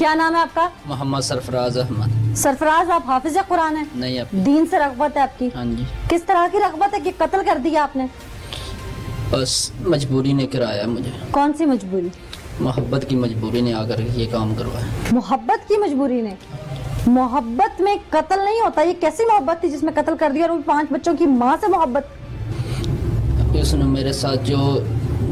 क्या नाम है आपका? मोहम्मद सरफराज अहमद। सरफराज आप हाफिज कुरान है? नहीं अब दीन से रगबत है आपकी? हाँ जी। किस तरह की रगबत है कि कत्ल कर दिया आपने? बस मजबूरी ने कराया मुझे। कौन सी मजबूरी? मोहब्बत की मजबूरी ने आकर ये काम करवाया। मोहब्बत की मजबूरी ने? मोहब्बत में कत्ल नहीं होता ये कैसी मोहब्बत थी जिसमें कत्ल कर दिया और पाँच बच्चों की माँ से मोहब्बत? उसने मेरे साथ जो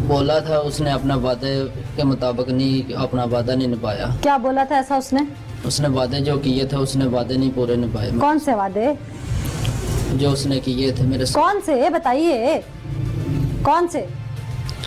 बोला था उसने अपना वादे के मुताबिक नहीं अपना वादा नहीं निभाया। क्या बोला था ऐसा उसने? उसने वादे जो किए थे उसने वादे नहीं पूरे निभाए। कौन से वादे? जो उसने किए थे मेरे कौन से? बताइए। कौन से?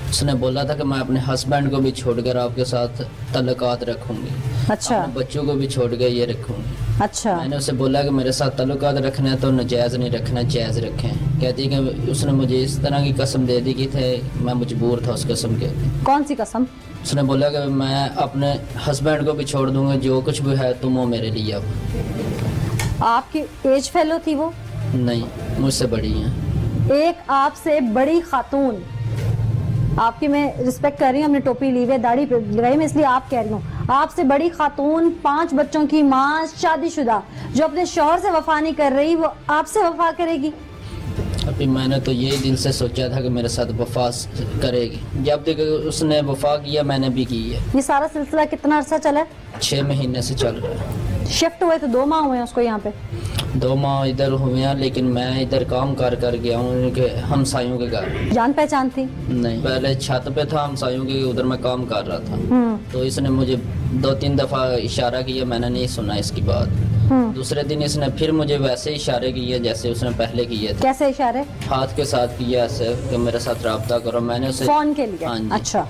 उसने बोला था कि मैं अपने हस्बैंड को भी छोड़कर आपके साथ तल्लुकात रखूँगी। अच्छा। बच्चों को भी छोड़ के ये रखूँगी। अच्छा। मैंने उसे बोला कि मेरे साथ तल्लुकात रखना है तो नजायज़ नहीं रखना जायज़ रखें। कहती कि उसने मुझे इस तरह की कसम दे दी कि थे मैं मजबूर था उस कसम के। कौन सी कसम? उसने बोला कि मैं अपने हस्बैंड को भी छोड़ दूँगा जो कुछ भी है तुम वो मेरे लिए अब आपकी एज फेलो थी वो? नहीं मुझसे बड़ी हैं। एक आपसे बड़ी खातून। आपकी मैं रिस्पेक्ट कर रही हूँ हमने टोपी ली हुई दाढ़ी लगाई मैं इसलिए आप कह रही हूँ। आपसे बड़ी खातून पाँच बच्चों की माँ शादीशुदा जो अपने शोहर से वफा नहीं कर रही वो आपसे वफा करेगी? अभी मैंने तो ये दिल से सोचा था कि मेरे साथ वफा करेगी। जब तक उसने वफा किया मैंने भी की है। ये सारा सिलसिला कितना अरसा चला है? छः महीने से चल रहा है। शिफ्ट हुए तो दो माह हुए उसको यहाँ पे। दो माह इधर हुए हैं लेकिन मैं इधर काम कर कर गया हूँ उनके हमसायों के घर। जान पहचान थी? नहीं पहले छत पे था हमसायों के उधर मैं काम कर रहा था। हम्म। तो इसने मुझे दो तीन दफ़ा इशारा किया मैंने नहीं सुना इसकी बात। हम्म। दूसरे दिन इसने फिर मुझे वैसे इशारे किए जैसे उसने पहले किए थे। कैसे इशारे? हाथ के साथ किया ऐसे कि मेरे साथ रहा करो। मैंने उसे फ़ोन के लिए? हाँ अच्छा।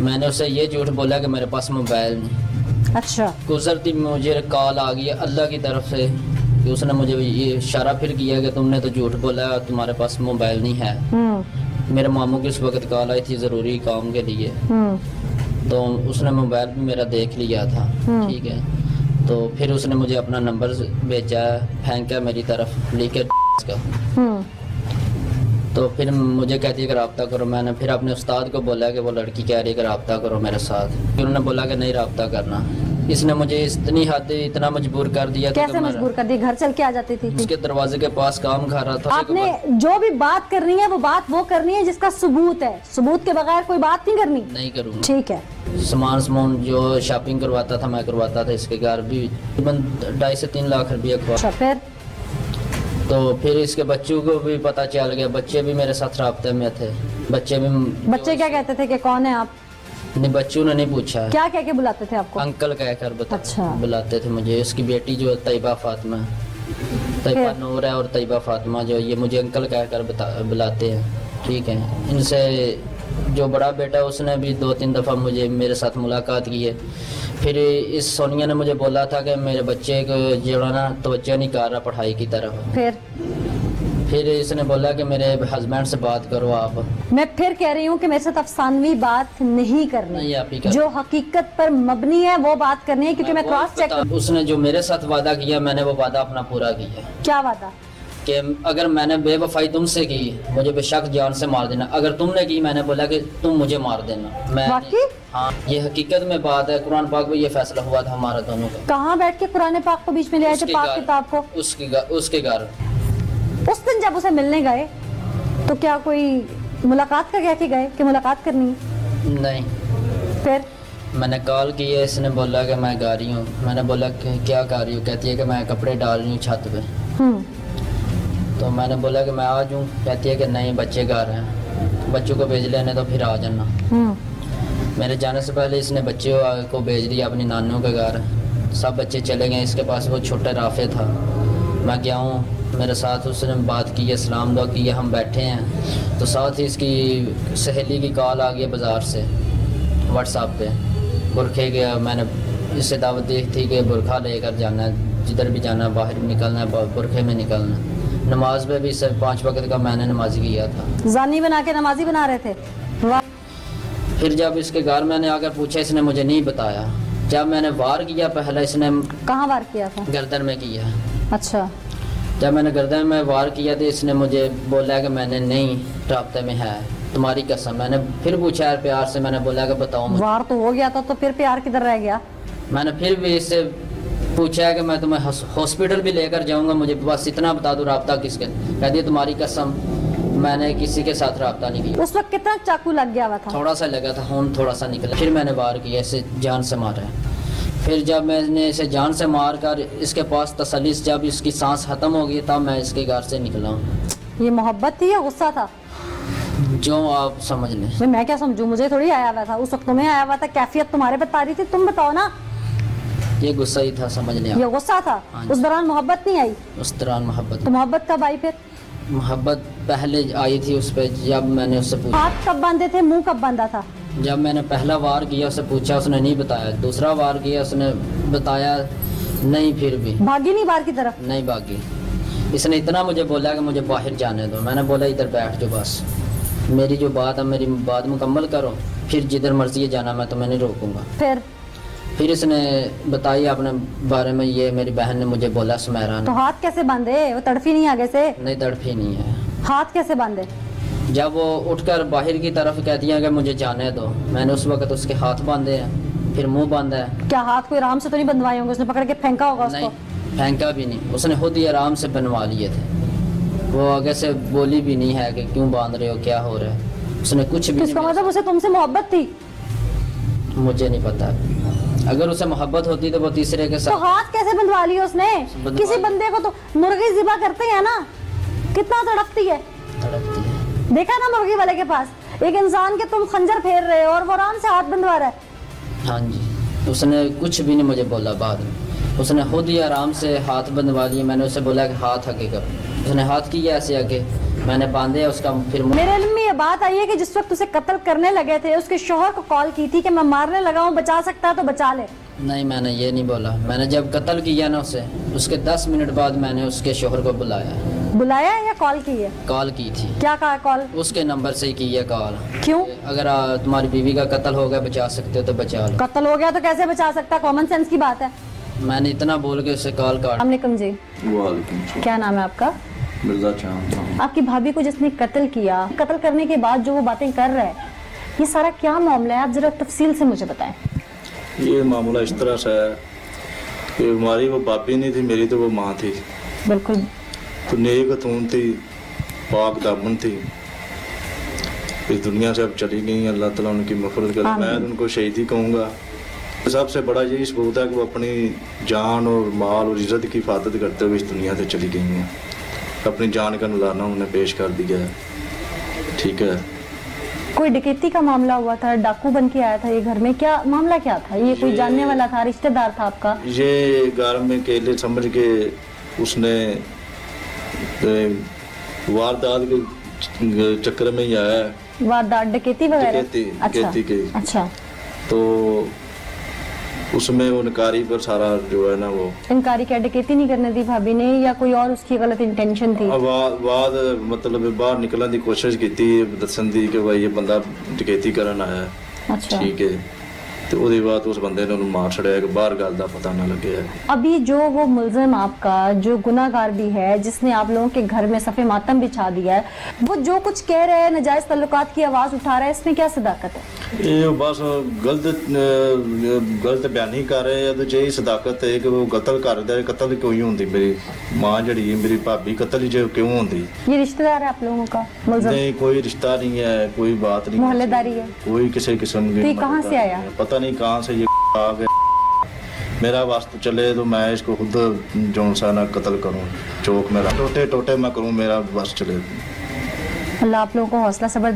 मैंने उसे ये झूठ बोला कि मेरे पास मोबाइल नहीं। अच्छा। गुजरती मुझे कॉल आ गई अल्लाह की तरफ़ से। कि उसने मुझे ये इशारा फिर किया कि तुमने तो झूठ बोला तुम्हारे पास मोबाइल नहीं है। हम्म। मेरे मामू की उस वक्त कॉल आई थी ज़रूरी काम के लिए। हम्म। तो उसने मोबाइल भी मेरा देख लिया था हम्म। ठीक है। तो फिर उसने मुझे अपना नंबर भेजा फेंका मेरी तरफ़ लिख के तो फिर मुझे कहती है कि रब्ता करो। मैंने फिर अपने उस्ताद को बोला कि वो लड़की कह रही है कि रब्ता करो मेरे साथ। फिर उन्होंने बोला कि नहीं रब्ता करना। इसने मुझे इतनी हद इतना मजबूर कर दिया था कैसे मजबूर कर दी घर चल के आ जाती थी उसके दरवाजे के पास काम खा रहा था आपने जो भी बात करनी है वो बात वो करनी है जिसका सबूत है। सबूत के बगैर कोई बात नहीं करनी। नहीं करूँगा। ठीक है। सामान सामान जो शॉपिंग करवाता था मैं करवाता था इसके घर भी ढाई से तीन लाख रुपया खवा अच्छा फिर? तो फिर इसके बच्चों को भी पता चल गया। बच्चे भी मेरे साथ रबते में थे। बच्चे भी बच्चे क्या कहते थे कि कौन है आप? नहीं बच्चों ने नहीं पूछा। क्या कह के बुलाते थे आपको? अंकल कहकर बता अच्छा। बुलाते थे मुझे। उसकी बेटी जो है तैयबा फातिमा। तैयबा? नूर है और तैयबा फातिमा जो ये मुझे अंकल कहकर बता बुलाते हैं। ठीक है। इनसे जो बड़ा बेटा उसने भी दो तीन दफ़ा मुझे मेरे साथ मुलाकात की है। फिर इस सोनिया ने मुझे बोला था कि मेरे बच्चे को जो ना तवज्जो नहीं कर रहा पढ़ाई की तरफ़। फिर? फिर इसने बोला कि मेरे हस्बैंड से बात करो आप। मैं फिर कह रही हूँ कि मेरे साथ अफसानवी बात नहीं करनी। नहीं आप ही कर। जो हकीकत पर मबनी है वो बात करनी है क्योंकि मैं वो क्रॉस चेक उसने जो मेरे साथ वादा किया मैंने वो वादा अपना पूरा किया। क्या वादा? कि अगर मैंने बेवफाई तुमसे की मुझे बेशक जान से मार देना। अगर तुमने की मैंने बोला कि तुम मुझे मार देना। मैं हाँ ये हकीकत में बात है। कुरान पाक में ये फैसला हुआ था हमारा दोनों का। कहाँ बैठ के कुरान पाक को बीच में ले आए थे पाक किताब को? उसके घर उसके घर। उस दिन जब उसे मिलने गए तो क्या कोई मुलाकात का कह के गए कि मुलाकात करनी है? नहीं। फिर? मैंने कॉल की है इसने बोला कि मैं गा रही हूँ। मैंने बोला कि क्या कर रही हूँ? कहती है कि मैं कपड़े डाल रही हूँ छत पे। हम्म। तो मैंने बोला कि मैं आ जाऊँ। कहती है कि नहीं बच्चे गा रहे हैं। बच्चों को भेज लेने तो फिर आ जाना। हम्म। मेरे जाने से पहले इसने बच्चे को भेज दिया अपनी नानियों के घर सब बच्चे चले गए इसके पास वो छोटा राफे था। मैं गया हूँ मेरे साथ उसने बात की है सलाम दुआ की है हम बैठे हैं। तो साथ ही इसकी सहेली की कॉल आ गई बाज़ार से व्हाट्सएप पे। बुरखे गया मैंने इससे दावत दी थी कि बुरखा लेकर जाना है जिधर भी जाना है बाहर निकलना है बुरखे में निकलना है। नमाज़ में भी सिर्फ़ पाँच वक्त का मैंने नमाजी किया था। जानी बना के नमाजी बना रहे थे? फिर जब इसके घर मैंने आकर पूछा इसने मुझे नहीं बताया। जब मैंने वार किया पहला इसने कहाँ वार किया था? गर्दन में किया। अच्छा। जब मैंने गर्दन में वार किया तो इसने मुझे बोला कि मैंने नहीं रबते में है तुम्हारी कसम। मैंने फिर पूछा यार प्यार से मैंने बोला कि बताओ मुझे। वार तो हो गया था तो फिर प्यार किधर रह गया? मैंने फिर भी इससे पूछा है कि मैं तुम्हें हॉस्पिटल भी लेकर जाऊँगा मुझे बस इतना बता दो रबता किसके। कह दिया तुम्हारी कसम मैंने किसी के साथ रबता नहीं किया उस वक्त कितना चाकू लग गया हुआ था? थोड़ा सा लगा था खून थोड़ा सा निकला। फिर मैंने वार किया इसे जान से मारा। फिर जब मैंने इसे जान से मार कर इसके पास तसलीस जब इसकी सांस खत्म हो गई तब मैं इसके घर से निकला हूँ। ये मोहब्बत थी या गुस्सा था? जो आप समझ लें। भाई मैं क्या समझूं? मुझे थोड़ी आया हुआ था। उस वक्त तुम्हें आया हुआ था। कैफियत तुम्हारे बता रही थी। तुम बताओ ना। ये गुस्सा ही था समझ लें ये गुस्सा था? हाँ उस दौरान मोहब्बत नहीं आई? उस दौरान मोहब्बत तो मोहब्बत कब आई फिर? मोहब्बत पहले आई थी उस पर जब मैंने उससे पूछा। हाथ कब बांधे थे? मुँह कब बांधा था? जब मैंने पहला वार किया उससे पूछा उसने नहीं बताया। दूसरा वार किया उसने बताया नहीं फिर भी। भागी नहीं बाहर की तरफ़? नहीं भागी। इसने इतना मुझे बोला कि मुझे बाहर जाने दो। मैंने बोला इधर बैठ जाओ बस। मेरी जो बात है मेरी बात मुकम्मल करो। फिर जिधर मर्ज़ी है जाना मैं तुम्हें नहीं रोकूँगा। फिर? फिर इसने बताई अपने बारे में ये मेरी बहन ने मुझे बोला सुमेरा तो हाथ कैसे बांधे? वो तड़फी नहीं आगे से? नहीं तड़फी नहीं है। हाथ कैसे बांधे? जब वो उठकर बाहर की तरफ़ कहती है कि मुझे जाने दो मैंने उस वक्त उसके हाथ बांधे हैं फिर मुँह बांधा है। क्या हाथ कोई आराम से तो नहीं बंधवाए होंगे? उसने पकड़ के फेंका होगा नहीं उसको फेंका भी नहीं। उसने खुद ही आराम से बनवा लिए थे। वो आगे से बोली भी नहीं है कि क्यों बाँध रहे हो क्या हो रहा है। उसने कुछ भी तो इसका मतलब? उसे तुमसे मोहब्बत थी। मुझे नहीं पता। अगर उसे मोहब्बत होती तो वो तीसरे के साथ तो हाथ कैसे बंधवा लिया उसने? किसी बंदे को तो मुर्गी जिबा करते हैं ना। कितना तड़पती है। तड़पती है देखा ना मुर्गी वाले के पास? एक इंसान के तुम खंजर फेर रहे हो और वो आराम से हाथ बंधवा रहा है। हाँ जी। उसने कुछ भी नहीं मुझे बोला बाद में। उसने खुद ही आराम से हाथ बंधवा लिए। मैंने उसे बोला कि हाथ आगे करो। उसने हाथ किया ऐसे आगे। मैंने बांधे उसका फिर मेरे इल्म में ये बात आई है कि जिस वक्त उसे कत्ल करने लगे थे उसके शोहर को कॉल की थी कि मैं मारने लगा हूँ बचा सकता है तो बचा ले। नहीं मैंने ये नहीं बोला। मैंने जब कत्ल किया ना उसे उसके दस मिनट बाद मैंने उसके शोहर को बुलाया। बुलाया है या कॉल की है? कॉल की थी। क्या कहा कॉल? उसके नंबर से ही की है कॉल। क्यों? अगर तुम्हारी बीवी का कत्ल हो गया बचा सकते हो तो बचा लो। कत्ल हो गया तो कैसे बचा सकता? कॉमन सेंस की बात है। मैंने इतना बोल के उसे कॉल काट अलैक्म जी। वालेकुम क्या नाम है आपका? मिर्ज़ा चाँद आपकी भाभी को जिसने कत्ल किया कत्ल करने के बाद जो वो बातें कर रहा है ये सारा क्या मामला है? आप जरा तफसील से मुझे बताएँ। ये मामला इस तरह से है कि हमारी वो बापी नहीं थी मेरी तो वो माँ थी। बिल्कुल। तो नेक अतून थी पाक दामन थी इस दुनिया से अब चली गई अल्लाह ताला उनकी मफरत करे। मैं उनको शहीदी कहूँगा सबसे बड़ा यही सबूत है कि वो अपनी जान और माल और इज़्ज़त की हिफाजत करते हुए इस दुनिया से चली गई हैं अपनी जान का नजराना उन्होंने पेश कर दिया है ठीक है कोई डकैती का मामला हुआ था डाकू बन के आया था ये घर में क्या मामला क्या था ये ये कोई जानने वाला था रिश्तेदार था आपका ये घर में केले समझ के उसने वारदात के चक्कर में ही आया। है। वारदात डकैती वगैरह? डकैती- अच्छा। की। अच्छा। तो उसमें वो नकारी पर सारा जो है ना वो इनकारी क्या डकैती नहीं करने दी भाभी ने या कोई और उसकी गलत इंटेंशन थी? बाद मतलब बाहर निकलने की कोशिश की दसन दी कि भाई ये बंदा डकैती करन आया। है अच्छा। ठीक है। ਤੇ ਉਹਦੇ ਬਾਅਦ ਉਸ ਬੰਦੇ ਨੇ ਉਹਨੂੰ ਮਾਰ ਛੜਿਆ ਕਿ ਬਾਹਰ ਗੱਲ ਦਾ ਪਤਾ ਨਾ ਲੱਗਿਆ अभी जो वो मुलजिम आपका जो गुनाहगार भी है जिसने आप लोगों के घर में सफ़े मातम बिछा दिया है वो जो कुछ कह रहे हैं नजायज तल्लुकात की आवाज़ उठा रहा है इसमें क्या सदाकत है ਇਹ ਬਸ ਗਲਤ ਅਹ, ਗਲਤ ਬਿਆਨੀ ਕਰ ਰਹੇ ਆ ਤੇ ਜੇ ਸਦਾਕਤ ਹੈ ਕਿ ਉਹ ਕਤਲ ਕਰਦਾ ਹੈ ਕਤਲ ਕਿਉਂ ਹੀ ਹੁੰਦੀ ਮੇਰੀ ਮਾਂ ਜਿਹੜੀ ਹੈ ਮੇਰੀ ਭਾਬੀ ਕਤਲ ਹੀ ਜੇ ਕਿਉਂ ਹੁੰਦੀ ये रिश्तेदार है आप लोगों का मुलजिम नहीं कोई रिश्ता नहीं है कोई बात नहीं मोहल्लेदारी है कोई किसी किस्म की तो ये कहाँ से मोहल्लेदारी आया? है। पता नहीं कहाँ से ये आ गया मेरा वास्तव चले तो मैं इसको खुद जोन सा ना कत्ल करूँ, चौक मेरा। टोटे टोटे मैं करूँ, मेरा बस चले। अल्लाह आप लोगों को हौसला सबर